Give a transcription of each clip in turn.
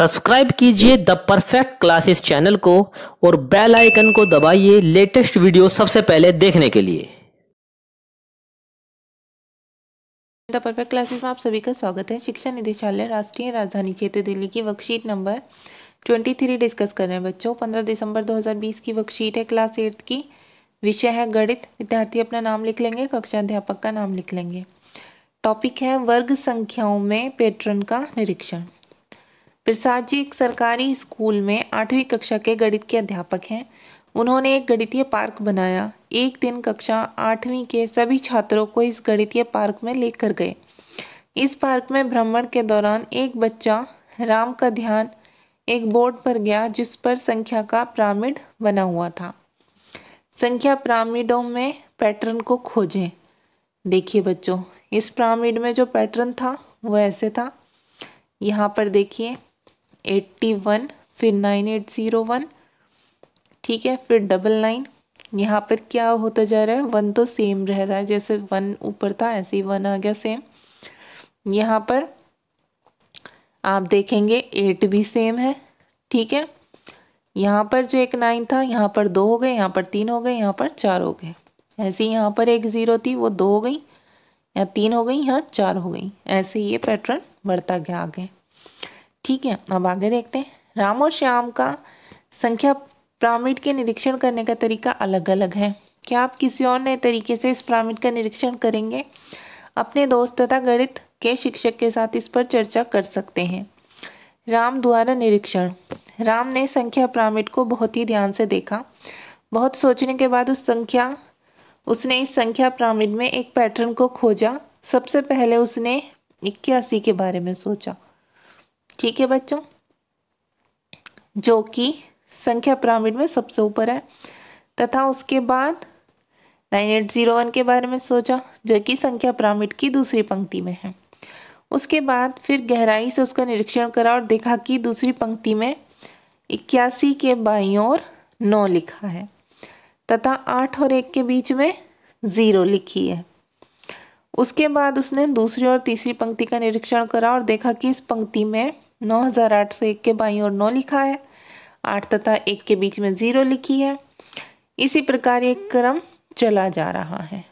Subscribe कीजिए the perfect classes channel को और बेल आइकन को दबाइए लेटेस्ट वीडियो सबसे पहले देखने के लिए। द परफेक्ट क्लासेस में आप सभी का स्वागत है। शिक्षा निदेशालय, राष्ट्रीय राजधानी क्षेत्र दिल्ली की वर्कशीट नंबर 23 डिस्कस कर रहे हैं बच्चों। 15 दिसंबर 2020 की वर्कशीट है। क्लास एट्थ की विषय है गणित। विद्यार्थी अपना नाम लिख लेंगे, कक्षा अध्यापक का नाम लिख लेंगे। टॉपिक है वर्ग संख्याओं में पैटर्न का निरीक्षण। प्रसाद जी एक सरकारी स्कूल में आठवीं कक्षा के गणित के अध्यापक हैं। उन्होंने एक गणितीय पार्क बनाया। एक दिन कक्षा आठवीं के सभी छात्रों को इस गणितीय पार्क में लेकर गए। इस पार्क में भ्रमण के दौरान एक बच्चा राम का ध्यान एक बोर्ड पर गया जिस पर संख्या का पिरामिड बना हुआ था। संख्या पिरामिडों में पैटर्न को खोजें। देखिए बच्चों, इस पिरामिड में जो पैटर्न था वो ऐसे था। यहाँ पर देखिए एट्टी वन, फिर नाइन एट ज़ीरो वन, ठीक है, फिर डबल नाइन। यहाँ पर क्या होता जा रहा है? वन तो सेम रह रहा है, जैसे वन ऊपर था, ऐसे ही वन आ गया सेम यहाँ पर आप देखेंगे एट भी सेम है, ठीक है। यहाँ पर जो एक नाइन था, यहाँ पर दो हो गए, यहाँ पर तीन हो गए, यहाँ पर चार हो गए। ऐसे ही यहाँ पर एक ज़ीरो थी, वो दो हो गई यहाँ तीन हो गई, यहाँ चार हो गई। ऐसे ही ये पैटर्न बढ़ता गया आगे। ठीक है, अब आगे देखते हैं। राम और श्याम का संख्या पिरामिड के निरीक्षण करने का तरीका अलग अलग है। क्या आप किसी और नए तरीके से इस पिरामिड का निरीक्षण करेंगे? अपने दोस्त तथा गणित के शिक्षक के साथ इस पर चर्चा कर सकते हैं। राम द्वारा निरीक्षण। राम ने संख्या पिरामिड को बहुत ही ध्यान से देखा। बहुत सोचने के बाद उस संख्या, उसने इस संख्या पिरामिड में एक पैटर्न को खोजा। सबसे पहले उसने इक्यासी के बारे में सोचा। ठीक है बच्चों? जो कि संख्या पिरामिड में सबसे ऊपर है। तथा उसके बाद नाइन एट ज़ीरो वन के बारे में सोचा, जो कि संख्या पिरामिड की दूसरी पंक्ति में है। उसके बाद फिर गहराई से उसका निरीक्षण करा और देखा कि दूसरी पंक्ति में इक्यासी के बाई और नौ लिखा है। तथा आठ और एक के बीच में ज़ीरो लिखी है। उसके बाद उसने दूसरी और तीसरी पंक्ति का निरीक्षण करा और देखा कि इस पंक्ति में नौ हज़ार आठ सौ एक के बाई और नौ लिखा है, आठ तथा एक के बीच में ज़ीरो लिखी है। इसी प्रकार एक क्रम चला जा रहा है।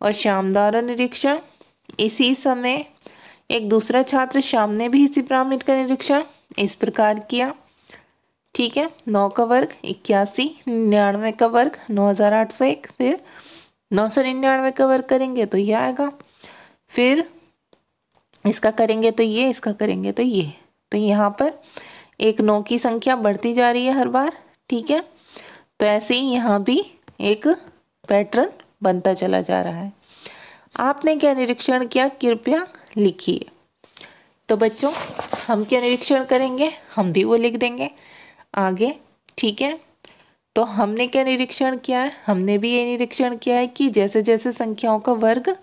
और श्याम द्वारा निरीक्षण, इसी समय एक दूसरा छात्र श्याम ने भी इसी पिरामिड का निरीक्षण, इस प्रकार किया। ठीक है, नौ का वर्ग, इक्यासी, निन्यानवे का वर्ग, नौ हज़ार आठ सौ एक, फिर नौ सौ निन्यानवे का वर्ग करेंगे तो ये आएगा। फिर इसका करेंगे तो ये, इसका करेंगे तो ये। तो यहाँ पर एक नौ की संख्या बढ़ती जा रही है हर बार, ठीक है? तो ऐसे ही यहाँ भी एक पैटर्न बनता चला जा रहा है। आपने क्या निरीक्षण किया? कृपया लिखिए। तो बच्चों, हम क्या निरीक्षण करेंगे? हम भी वो लिख देंगे। आगे, ठीक है? तो हमने क्या निरीक्षण किया है? हमने भी ये निरीक्षण किया है कि जैसे जैसे संख्याओं का वर्ग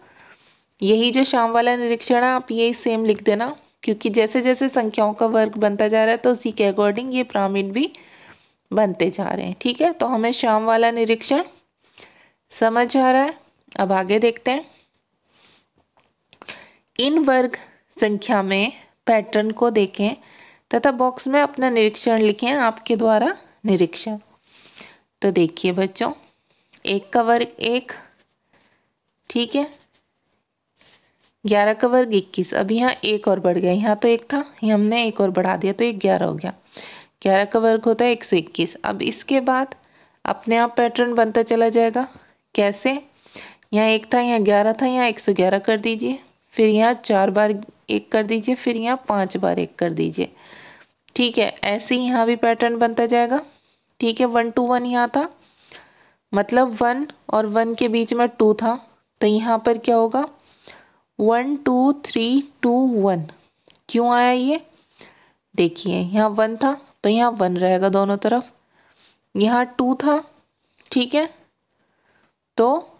यही जो शाम वाला निरीक्षण है, आप यही सेम लिख देना, क्योंकि जैसे जैसे संख्याओं का वर्ग बनता जा रहा है तो उसी के अकॉर्डिंग ये पिरामिड भी बनते जा रहे हैं, ठीक है? तो हमें शाम वाला निरीक्षण समझ आ रहा है। अब आगे देखते हैं। इन वर्ग संख्या में पैटर्न को देखें, तथा बॉक्स में अपना निरीक्षण लिखें, आपके द्वारा निरीक्षण। तो देखिए बच्चों, एक का वर्ग एक, ठीक है? ग्यारह का वर्ग इक्कीस। अब यहाँ एक और बढ़ गया। यहाँ तो एक था हमने एक और बढ़ा दिया तो एक ग्यारह हो गया। ग्यारह का वर्ग होता है एक सौ इक्कीस। अब इसके बाद अपने आप पैटर्न बनता चला जाएगा। कैसे? यहाँ एक था, यहाँ ग्यारह था, यहाँ एक सौ ग्यारह कर दीजिए। फिर यहाँ चार बार एक कर दीजिए, फिर यहाँ पाँच बार एक कर दीजिए। ठीक है, ऐसे ही यहाँ भी पैटर्न बनता जाएगा। ठीक है, वन टू वन यहाँ था। मतलब वन और वन के बीच में टू था। तो यहाँ पर क्या होगा? One two three two one क्यों आया ये? देखिए, यहाँ वन था तो यहाँ वन रहेगा दोनों तरफ़। यहाँ टू था, ठीक है? तो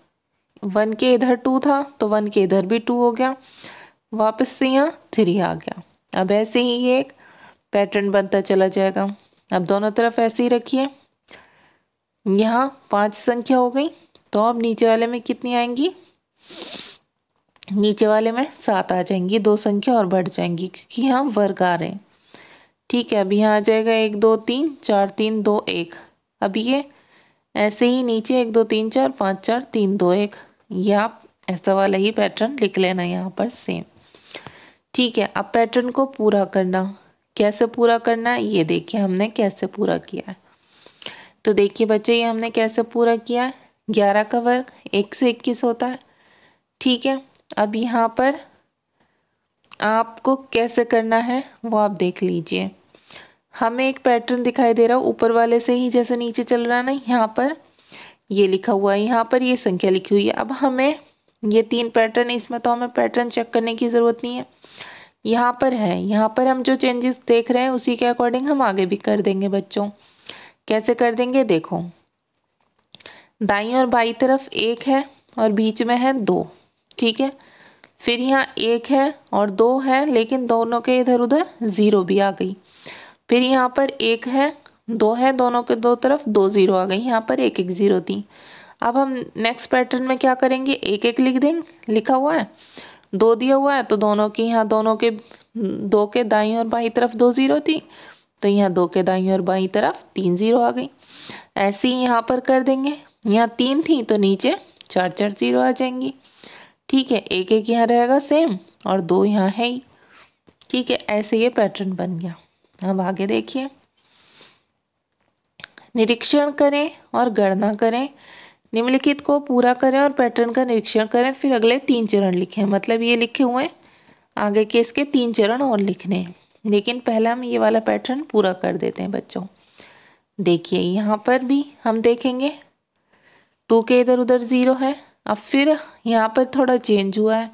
वन के इधर टू था तो वन के इधर भी टू हो गया। वापस से यहाँ थ्री आ गया। अब ऐसे ही ये एक पैटर्न बनता चला जाएगा। अब दोनों तरफ़ ऐसे ही रखिए। यहाँ पाँच संख्या हो गई तो अब नीचे वाले में कितनी आएँगी? नीचे वाले में सात आ जाएँगी, दो संख्या और बढ़ जाएँगी, क्योंकि यहाँ वर्ग आ रहे हैं। ठीक है अब यहाँ आ जाएगा एक, दो, तीन, चार, तीन, दो, एक। अब ये ऐसे ही नीचे, एक, दो, तीन, चार, पाँच, चार, तीन, दो, एक। ये आप ऐसा वाला ही पैटर्न लिख लेना यहाँ पर सेम ठीक है, अब पैटर्न को पूरा करना। कैसे पूरा करना है? ये देखिए, हमने कैसे पूरा किया है। तो देखिए बच्चे, ये हमने कैसे पूरा किया है? ग्यारह का वर्ग, एक से इक्कीस होता है। ठीक है अब यहाँ पर आपको कैसे करना है, वो आप देख लीजिए। हमें एक पैटर्न दिखाई दे रहा है, ऊपर वाले से ही जैसे नीचे चल रहा है ना, यहाँ पर ये लिखा हुआ है, यहाँ पर ये संख्या लिखी हुई है। अब हमें ये तीन पैटर्न इसमें तो हमें पैटर्न चेक करने की ज़रूरत नहीं है। यहाँ पर है, यहाँ पर हम जो चेंजेस देख रहे हैं, उसी के अकॉर्डिंग हम आगे भी कर देंगे बच्चों। कैसे कर देंगे, देखो। दाई और बाई तरफ़ एक है और बीच में है दो। ठीक है? फिर यहाँ एक है और दो है, लेकिन दोनों के इधर उधर ज़ीरो भी आ गई। फिर यहाँ पर एक है, दो है, दोनों के दो तरफ़ दो ज़ीरो आ गई। यहाँ पर एक एक ज़ीरो थी। अब हम नेक्स्ट पैटर्न में क्या करेंगे? एक एक लिख देंगे। लिखा हुआ है? दो दिया हुआ है तो दोनों की यहाँ, दोनों के, दो के दाई और बाई तरफ़ दो ज़ीरो थी। तो यहाँ दो के दाई और बाई तरफ़ तीन ज़ीरो आ गई। ऐसे ही यहाँ पर कर देंगे। यहाँ तीन थी तो नीचे चार चार ज़ीरो आ जाएँगी। ठीक है एक एक यहाँ रहेगा सेम और दो यहाँ है ही। ठीक है, ऐसे ये पैटर्न बन गया। अब आगे देखिए। निरीक्षण करें और गणना करें। निम्नलिखित को पूरा करें और पैटर्न का निरीक्षण करें, फिर अगले तीन चरण लिखें। मतलब ये लिखे हुए हैं, आगे के इसके तीन चरण और लिखने हैं। लेकिन पहले हम ये वाला पैटर्न पूरा कर देते हैं, बच्चों। देखिए, यहाँ पर भी हम देखेंगे। टू के इधर उधर ज़ीरो है। अब फिर यहाँ पर थोड़ा चेंज हुआ है।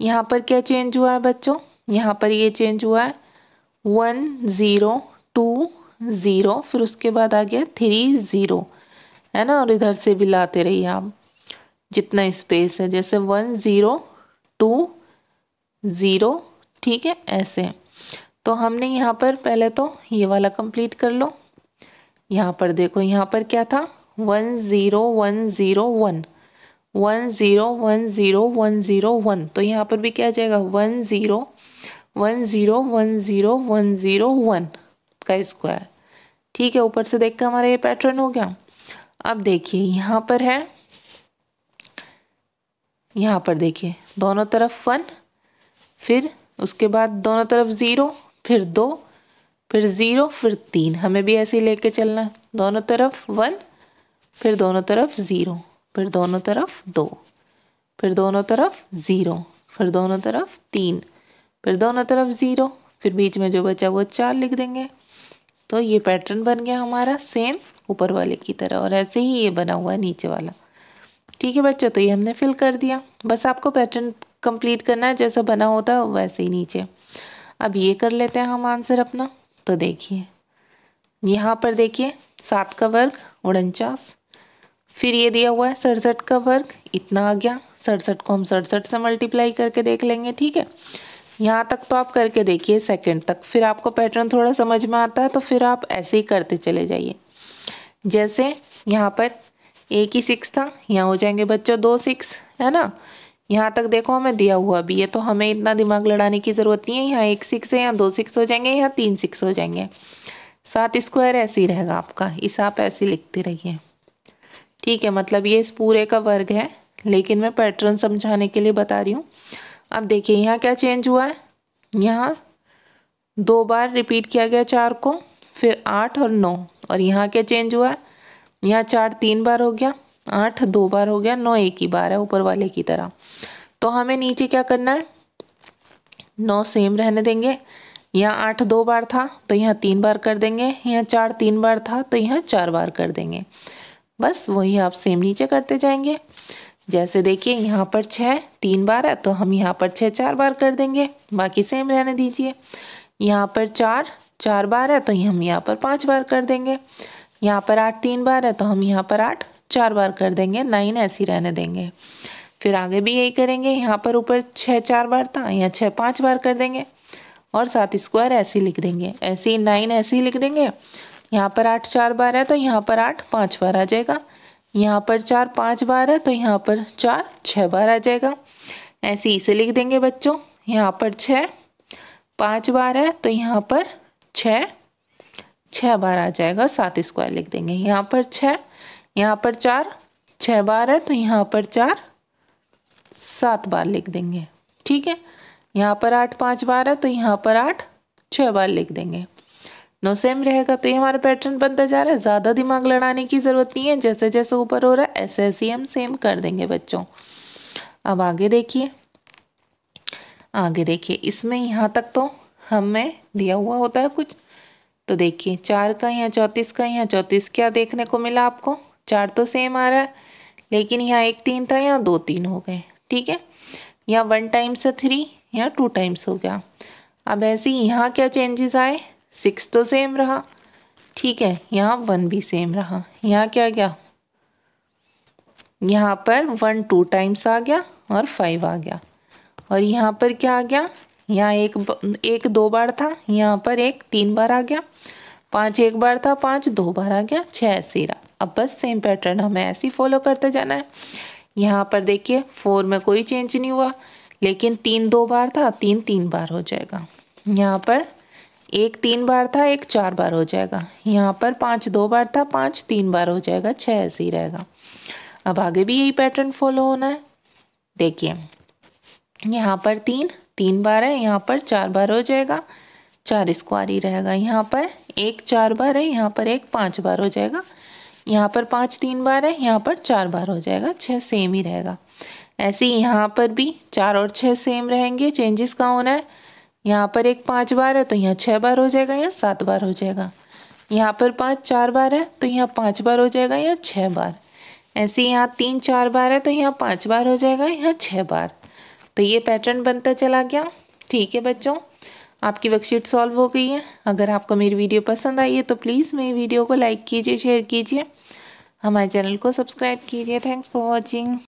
यहाँ पर क्या चेंज हुआ है बच्चों? यहाँ पर ये चेंज हुआ है। वन ज़ीरो टू ज़ीरो फिर उसके बाद आ गया थ्री ज़ीरो है ना? और इधर से भी लाते रहिए आप। जितना स्पेस है, जैसे वन ज़ीरो टू ज़ीरो ठीक है? ऐसे तो हमने यहाँ पर पहले तो ये वाला कंप्लीट कर लो। यहाँ पर देखो, यहाँ पर क्या था? One zero one zero one one zero one zero one zero one तो यहाँ पर भी क्या जाएगा? One zero one zero one zero one zero one का स्क्वायर ठीक है, ऊपर से देख कर हमारा ये पैटर्न हो गया। अब देखिए, यहाँ पर है, यहाँ पर देखिए, दोनों तरफ़ वन, फिर उसके बाद दोनों तरफ़ ज़ीरो, फिर दो, फिर ज़ीरो, फिर तीन। हमें भी ऐसे ही लेके चलना है। दोनों तरफ़ वन, फिर दोनों तरफ़ ज़ीरो। फिर दोनों तरफ़ दो, फिर दोनों तरफ़ ज़ीरो, फिर दोनों तरफ़ तीन, फिर दोनों तरफ़ ज़ीरो, फिर बीच में जो बचा वो चार लिख देंगे। तो ये पैटर्न बन गया हमारा सेम ऊपर वाले की तरह और ऐसे ही ये बना हुआ है नीचे वाला। ठीक है बच्चों तो ये हमने फिल कर दिया। बस आपको पैटर्न कंप्लीट करना है, जैसा बना होता है वैसे ही नीचे। अब ये कर लेते हैं हम आंसर अपना। तो देखिए, यहाँ पर देखिए, सात का वर्ग, उनचास फिर ये दिया हुआ है सड़सठ का वर्ग, इतना आ गया। सड़सठ को हम सड़सठ से मल्टीप्लाई करके देख लेंगे, ठीक है? यहाँ तक तो आप करके देखिए सेकंड तक। फिर आपको पैटर्न थोड़ा समझ में आता है तो फिर आप ऐसे ही करते चले जाइए। जैसे यहाँ पर एक ही सिक्स था, यहाँ हो जाएँगे बच्चों दो सिक्स है ना? यहाँ तक देखो हमें दिया हुआ भी है तो हमें इतना दिमाग लड़ाने की ज़रूरत नहीं है। यहाँ एक सिक्स है, यहाँ दो सिक्स हो जाएँगे, यहाँ तीन सिक्स हो जाएँगे। सात स्क्वायर ऐसे ही रहेगा आपका, इस आप ऐसे लिखते रहिए। ठीक है मतलब ये इस पूरे का वर्ग है, लेकिन मैं पैटर्न समझाने के लिए बता रही हूँ। अब देखिए, यहाँ क्या चेंज हुआ है? यहाँ दो बार रिपीट किया गया चार को, फिर आठ और नौ, और यहाँ क्या चेंज हुआ है? यहाँ चार तीन बार हो गया, आठ दो बार हो गया, नौ एक ही बार है ऊपर वाले की तरह। तो हमें नीचे क्या करना है? नौ सेम रहने देंगे। यहाँ आठ दो बार था तो यहाँ तीन बार कर देंगे। यहाँ चार तीन बार था तो यहाँ चार बार कर देंगे। बस वही आप सेम नीचे करते जाएँगे। जैसे देखिए, यहाँ पर छः, तीन बार है तो हम यहाँ पर छः, चार बार कर देंगे। बाकी सेम रहने दीजिए। यहाँ पर चार चार बार है तो हम यहाँ पर पाँच बार कर देंगे। यहाँ पर आठ, तीन बार है तो हम यहाँ पर आठ, चार बार कर देंगे। नाइन ऐसी रहने देंगे। फिर आगे भी यही करेंगे। यहाँ पर ऊपर छः, चार बार था, यहाँ छः, पाँच बार कर देंगे। और सात स्क्वायर ऐसे लिख देंगे। ऐसे ही नाइन ऐसे ही लिख देंगे। यहाँ पर आठ चार बार है तो यहाँ पर आठ पाँच बार आ जाएगा यहाँ पर चार पाँच बार है तो यहाँ पर चार छः बार आ जाएगा ऐसे इसे लिख देंगे बच्चों यहाँ पर छः पाँच बार है तो यहाँ पर छः छः बार आ जाएगा सात स्क्वायर लिख देंगे यहाँ पर छः यहाँ पर चार छः बार है तो यहाँ पर चार सात बार लिख देंगे ठीक है यहाँ पर आठ पाँच बार है तो यहाँ पर आठ छः बार लिख देंगे नो सेम रहेगा। तो ये हमारा पैटर्न बनता जा रहा है। ज़्यादा दिमाग लड़ाने की ज़रूरत नहीं है। जैसे जैसे ऊपर हो रहा है, ऐसे ऐसे ही हम सेम कर देंगे बच्चों। अब आगे देखिए। आगे देखिए। इसमें यहाँ तक तो हमें दिया हुआ होता है कुछ। तो देखिए, चार का यहाँ चौंतीस का यहाँ चौंतीस क्या देखने को मिला आपको? चार तो सेम आ रहा है। लेकिन यहाँ एक तीन था, यहाँ दो तीन हो गए। ठीक है? यहाँ वन टाइम्स थ्री यहाँ टू टाइम्स हो गया। अब ऐसे ही यहाँ क्या चेंजेस आए? सिक्स तो सेम रहा। ठीक है, यहाँ वन भी सेम रहा। यहाँ क्या गया? यहाँ पर वन टू टाइम्स आ गया और फाइव आ गया। और यहाँ पर क्या आ गया? यहाँ एक एक दो बार था, यहाँ पर एक तीन बार आ गया। पाँच एक बार था, पाँच दो बार आ गया छः ऐसे रहा। अब बस सेम पैटर्न हमें ऐसे ही फॉलो करते जाना है। यहाँ पर देखिए फोर में कोई चेंज नहीं हुआ, लेकिन तीन दो बार था, तीन तीन बार हो जाएगा। यहाँ पर एक तीन बार था, एक चार बार हो जाएगा। यहाँ पर पाँच दो बार था, पाँच तीन बार हो जाएगा छः ऐसे ही रहेगा। अब आगे भी यही पैटर्न फॉलो होना है। देखिए, यहाँ पर तीन तीन बार है, यहाँ पर चार बार हो जाएगा, चार स्क्वायर ही रहेगा। यहाँ पर एक चार बार है, यहाँ पर एक पाँच बार हो जाएगा। यहाँ पर पाँच तीन बार है, यहाँ पर चार बार हो जाएगा छः सेम ही रहेगा। ऐसे ही यहाँ पर भी चार और छः सेम रहेंगे चेंजेस कहाँ होना है? यहाँ पर एक पाँच बार है तो यहाँ छः बार हो जाएगा, यहाँ सात बार हो जाएगा। यहाँ पर पाँच, चार बार है तो यहाँ पाँच बार हो जाएगा, यहाँ छः बार। ऐसे यहाँ तीन, चार बार है तो यहाँ पाँच बार हो जाएगा, यहाँ छः बार। तो ये पैटर्न बनता चला गया। ठीक है बच्चों, आपकी वर्कशीट सॉल्व हो गई है। अगर आपको मेरी वीडियो पसंद आई है तो प्लीज़ मेरी वीडियो को लाइक कीजिए शेयर कीजिए। हमारे चैनल को सब्सक्राइब कीजिए। Thanks for watching